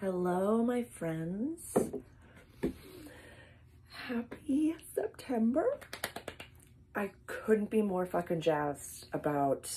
Hello, my friends. Happy September. I couldn't be more fucking jazzed about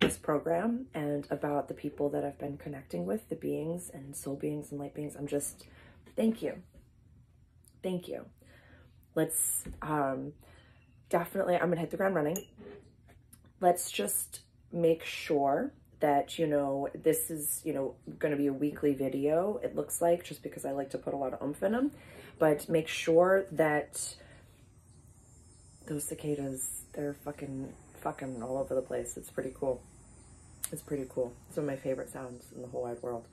this program and about the people that I've been connecting with, the beings and soul beings and light beings. I'm just, thank you. Thank you. Let's um, definitely, I'm gonna hit the ground running. Let's just make sure that, you know, this is, you know, going to be a weekly video, it looks like, just because I like to put a lot of oomph in them. But make sure that those cicadas, they're fucking, fucking all over the place. It's pretty cool. It's pretty cool. It's one of my favorite sounds in the whole wide world.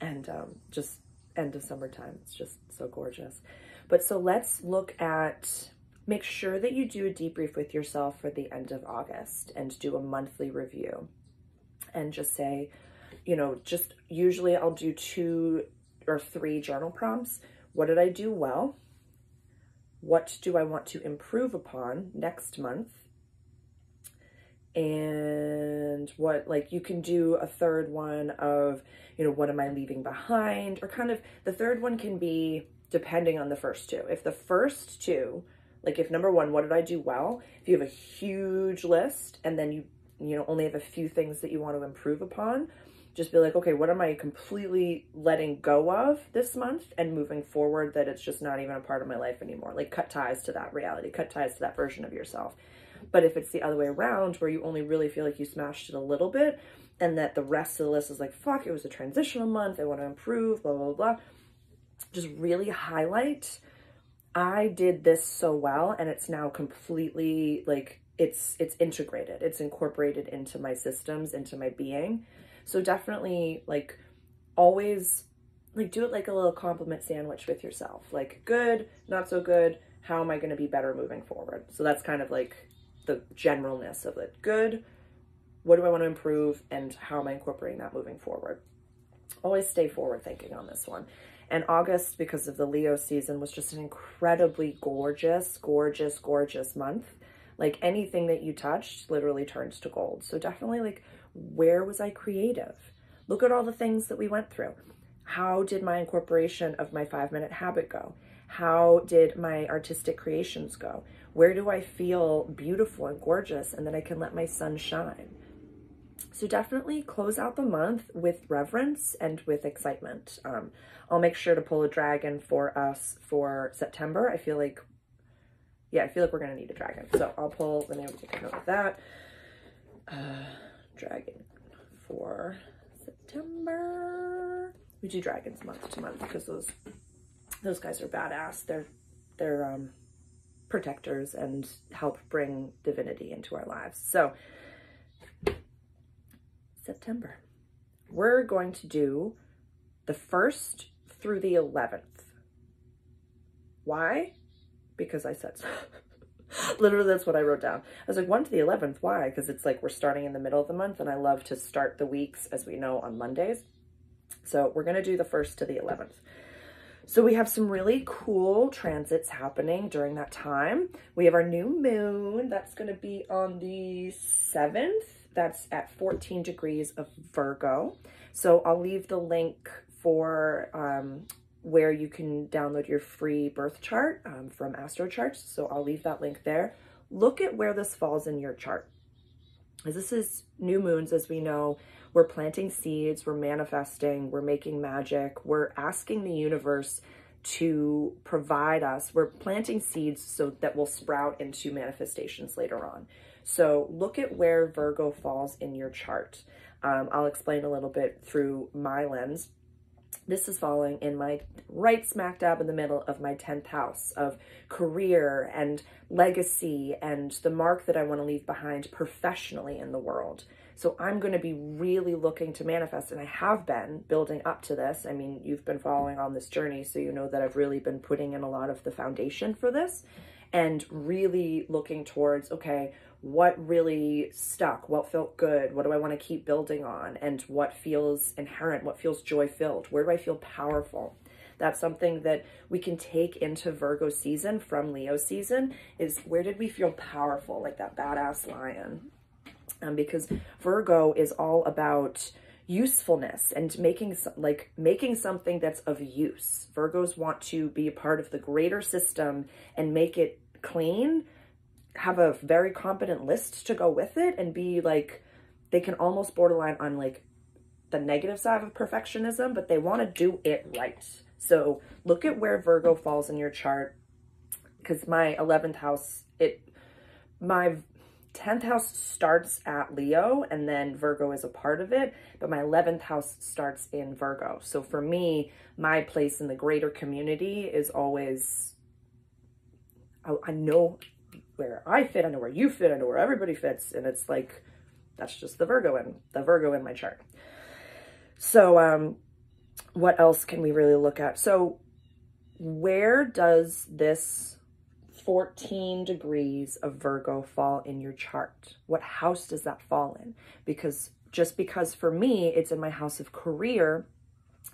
And um, just end of summertime. It's just so gorgeous. But so let's look at, make sure that you do a debrief with yourself for the end of August and do a monthly review and just say, you know, just usually I'll do two or three journal prompts. What did I do well? What do I want to improve upon next month? And what, like, you can do a third one of, you know, what am I leaving behind? Or kind of the third one can be depending on the first two. If the first two, like, if number one, what did I do well? If you have a huge list and then you you know, only have a few things that you want to improve upon, just be like, okay, what am I completely letting go of this month and moving forward that it's just not even a part of my life anymore? Like cut ties to that reality, cut ties to that version of yourself. But if it's the other way around where you only really feel like you smashed it a little bit and that the rest of the list is like, fuck, it was a transitional month, I want to improve, blah, blah, blah, just really highlight, I did this so well and it's now completely like it's it's integrated. It's incorporated into my systems into my being. So definitely like always like do it like a little compliment sandwich with yourself. Like good not so good how am i going to be better moving forward? So that's kind of like the generalness of it. Good what do i want to improve and how am i incorporating that moving forward? Always stay forward thinking on this one. And August, because of the Leo season, was just an incredibly gorgeous, gorgeous, gorgeous month like anything that you touched literally turns to gold. So definitely like, where was I creative? Look at all the things that we went through. How did my incorporation of my five minute habit go? How did my artistic creations go? Where do I feel beautiful and gorgeous and that I can let my sun shine? So definitely close out the month with reverence and with excitement. Um, I'll make sure to pull a dragon for us for September. I feel like yeah, I feel like we're to need a dragon. So I'll pull, let me take a note of that. Uh, dragon for September. We do dragons month to month because those those guys are badass. They're they're um, protectors and help bring divinity into our lives. So September, we're going to do the first through the 11th. Why? Because I said so. Literally, that's what I wrote down. I was like, 1 to the 11th. Why? Because it's like we're starting in the middle of the month, and I love to start the weeks, as we know, on Mondays. So we're going to do the 1st to the 11th. So we have some really cool transits happening during that time. We have our new moon. That's going to be on the 7th. That's at 14 degrees of Virgo. So I'll leave the link for um, where you can download your free birth chart um, from AstroCharts. So I'll leave that link there. Look at where this falls in your chart. As this is new moons, as we know, we're planting seeds, we're manifesting, we're making magic, we're asking the universe to provide us. We're planting seeds so that will sprout into manifestations later on. So look at where Virgo falls in your chart. Um, I'll explain a little bit through my lens this is falling in my right smack dab in the middle of my 10th house of career and legacy and the mark that I want to leave behind professionally in the world. So I'm going to be really looking to manifest, and I have been building up to this. I mean, you've been following on this journey, so you know that I've really been putting in a lot of the foundation for this and really looking towards, okay, what really stuck, what felt good, what do I want to keep building on, and what feels inherent, what feels joy filled, where do I feel powerful. That's something that we can take into Virgo season from Leo season is where did we feel powerful, like that badass lion? Um, because Virgo is all about usefulness and making like making something that's of use. Virgos want to be a part of the greater system and make it clean, have a very competent list to go with it and be like they can almost borderline on like the negative side of perfectionism, but they want to do it right. So look at where Virgo falls in your chart because my 11th house, it, my 10th house starts at Leo and then Virgo is a part of it, but my 11th house starts in Virgo. So for me, my place in the greater community is always, I, I know where I fit, I know where you fit, I know where everybody fits. And it's like, that's just the Virgo in, the Virgo in my chart. So um, what else can we really look at? So where does this 14 degrees of Virgo fall in your chart? What house does that fall in? Because just because for me, it's in my house of career,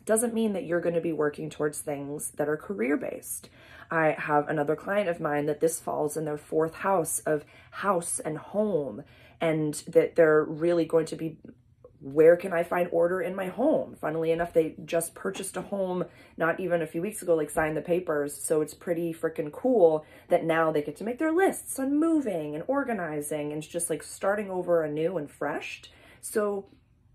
doesn't mean that you're going to be working towards things that are career based. I have another client of mine that this falls in their fourth house of house and home, and that they're really going to be where can I find order in my home? Funnily enough, they just purchased a home not even a few weeks ago, like signed the papers. So it's pretty freaking cool that now they get to make their lists on moving and organizing and just like starting over anew and fresh. So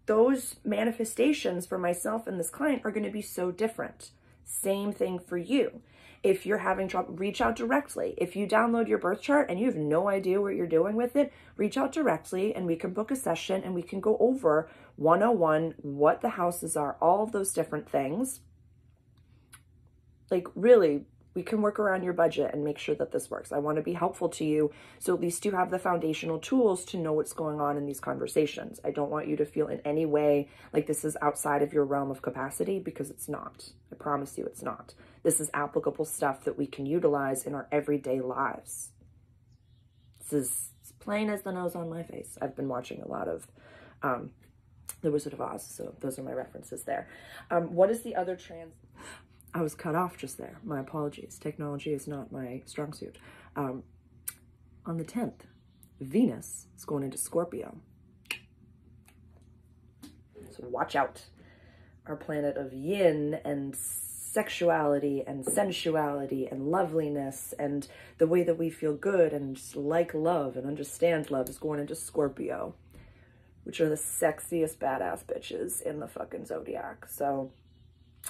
those manifestations for myself and this client are going to be so different. Same thing for you. If you're having trouble, reach out directly. If you download your birth chart and you have no idea what you're doing with it, reach out directly and we can book a session and we can go over 101 what the houses are, all of those different things. Like, really, we can work around your budget and make sure that this works. I want to be helpful to you so at least you have the foundational tools to know what's going on in these conversations. I don't want you to feel in any way like this is outside of your realm of capacity because it's not. I promise you it's not. This is applicable stuff that we can utilize in our everyday lives. This is plain as the nose on my face. I've been watching a lot of um, The Wizard of Oz, so those are my references there. Um, what is the other trans... I was cut off just there. My apologies. Technology is not my strong suit. Um, on the 10th, Venus is going into Scorpio. So watch out. Our planet of yin and sexuality and sensuality and loveliness and the way that we feel good and like love and understand love is going into Scorpio, which are the sexiest badass bitches in the fucking zodiac. So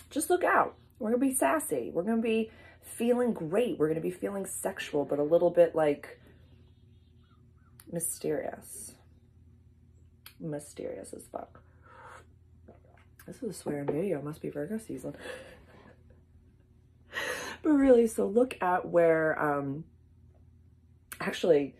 just look out. We're going to be sassy. We're going to be feeling great. We're going to be feeling sexual, but a little bit like mysterious. Mysterious as fuck. This is a swearing video. Must be Virgo season. but really, so look at where, um, actually,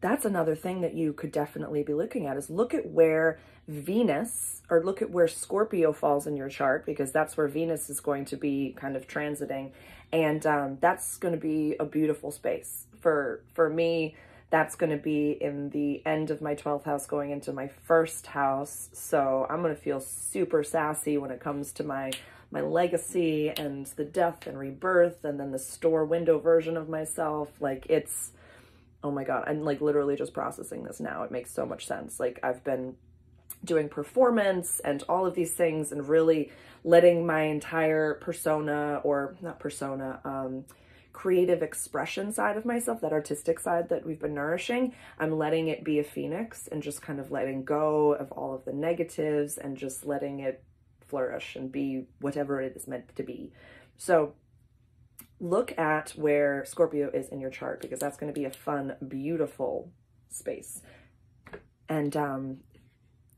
that's another thing that you could definitely be looking at is look at where Venus or look at where Scorpio falls in your chart because that's where Venus is going to be kind of transiting. And um, that's going to be a beautiful space. For for me that's going to be in the end of my 12th house going into my first house. So I'm going to feel super sassy when it comes to my my legacy and the death and rebirth and then the store window version of myself. Like it's oh my god i'm like literally just processing this now. It makes so much sense. Like i've been doing performance and all of these things and really letting my entire persona or not persona um creative expression side of myself that artistic side that we've been nourishing i'm letting it be a phoenix and just kind of letting go of all of the negatives and just letting it flourish and be whatever it is meant to be. So look at where Scorpio is in your chart because that's going to be a fun, beautiful space. And um,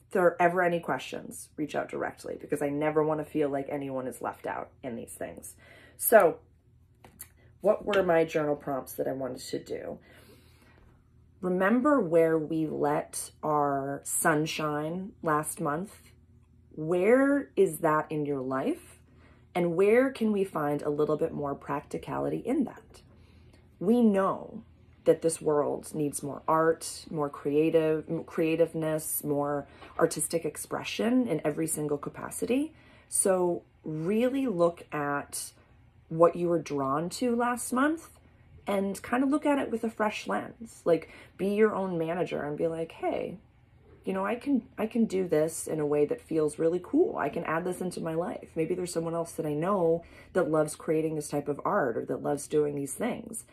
if there are ever any questions, reach out directly because I never want to feel like anyone is left out in these things. So what were my journal prompts that I wanted to do? Remember where we let our sunshine last month? Where is that in your life? And where can we find a little bit more practicality in that? We know that this world needs more art, more creative creativeness, more artistic expression in every single capacity. So really look at what you were drawn to last month and kind of look at it with a fresh lens. Like be your own manager and be like, "Hey, you know, I can I can do this in a way that feels really cool. I can add this into my life. Maybe there's someone else that I know that loves creating this type of art or that loves doing these things.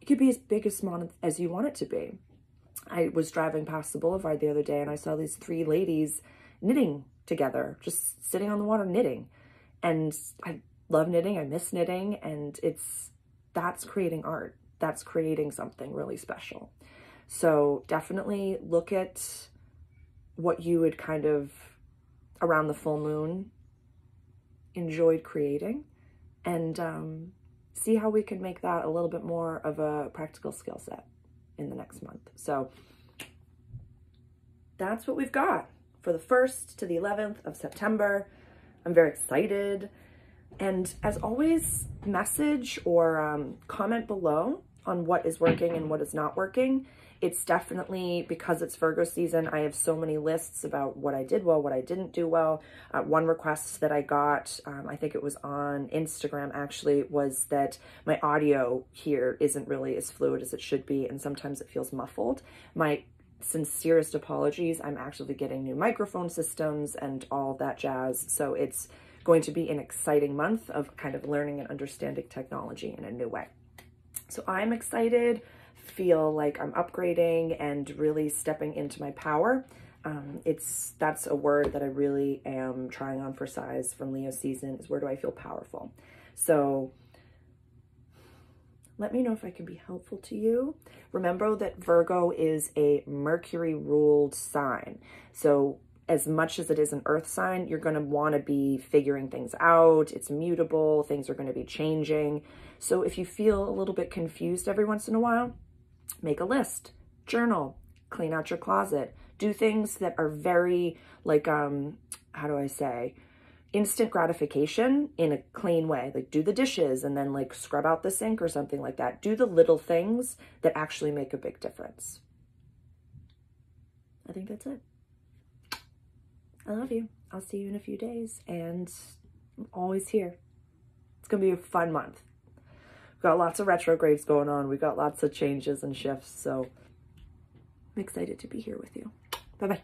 It could be as big as small as you want it to be. I was driving past the boulevard the other day and I saw these three ladies knitting together, just sitting on the water knitting. And I love knitting, I miss knitting, and it's that's creating art. That's creating something really special. So definitely look at what you would kind of around the full moon enjoyed creating and um, see how we can make that a little bit more of a practical skill set in the next month. So that's what we've got for the 1st to the 11th of September. I'm very excited. And as always, message or um, comment below on what is working and what is not working. It's definitely, because it's Virgo season, I have so many lists about what I did well, what I didn't do well. Uh, one request that I got, um, I think it was on Instagram actually, was that my audio here isn't really as fluid as it should be, and sometimes it feels muffled. My sincerest apologies. I'm actually getting new microphone systems and all that jazz. So it's going to be an exciting month of kind of learning and understanding technology in a new way. So I'm excited, feel like I'm upgrading and really stepping into my power. Um, it's that's a word that I really am trying on for size from Leo season is where do I feel powerful? So let me know if I can be helpful to you. Remember that Virgo is a Mercury ruled sign. So as much as it is an earth sign, you're going to want to be figuring things out. It's mutable. Things are going to be changing. So if you feel a little bit confused every once in a while, make a list, journal, clean out your closet, do things that are very like, um, how do I say, instant gratification in a clean way. Like do the dishes and then like scrub out the sink or something like that. Do the little things that actually make a big difference. I think that's it. I love you. I'll see you in a few days and I'm always here. It's going to be a fun month. Got lots of retrogrades going on. We've got lots of changes and shifts. So I'm excited to be here with you. Bye-bye.